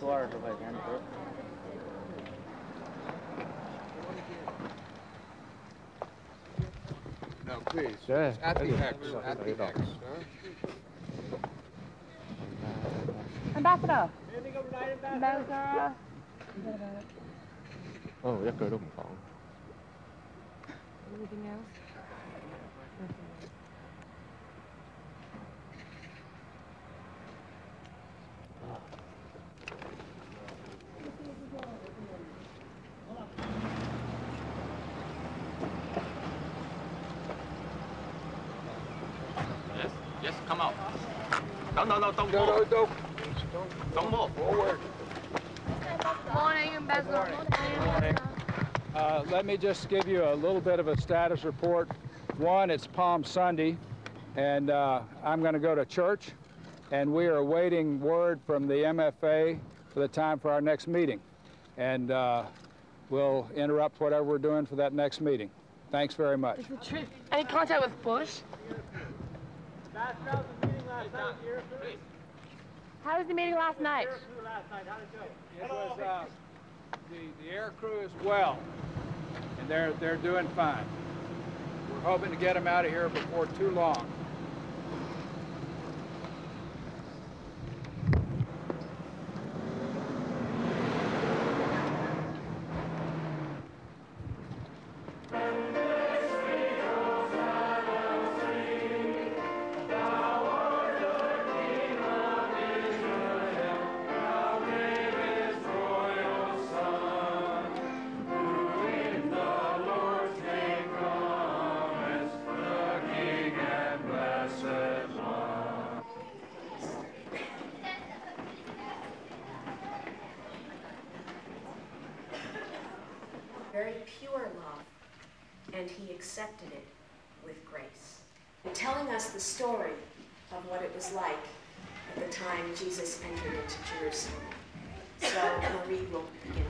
多二十块钱得。 No, please. Yeah, At I the do. X. Yeah, At I the do. X. huh? Ambassador. Ambassador. 哦，一句都唔讲。 Anything else? Yes, yes, come out. No, no, no, don't No, no, move. don't. Don't move. Forward. Morning, Ambassador. Morning. Uh, Let me just give you a little bit of a status report. One, it's Palm Sunday, and uh, I'm going to go to church, and we are awaiting word from the MFA for the time for our next meeting. And uh, we'll interrupt whatever we're doing for that next meeting. Thanks very much. Any contact with Bush? How was the meeting last night? It was, uh, the, the air crew is well, and they're, they're doing fine. We're hoping to get them out of here before too long. Very pure love, and he accepted it with grace. Telling us the story of what it was like at the time Jesus entered into Jerusalem. So Marie will begin.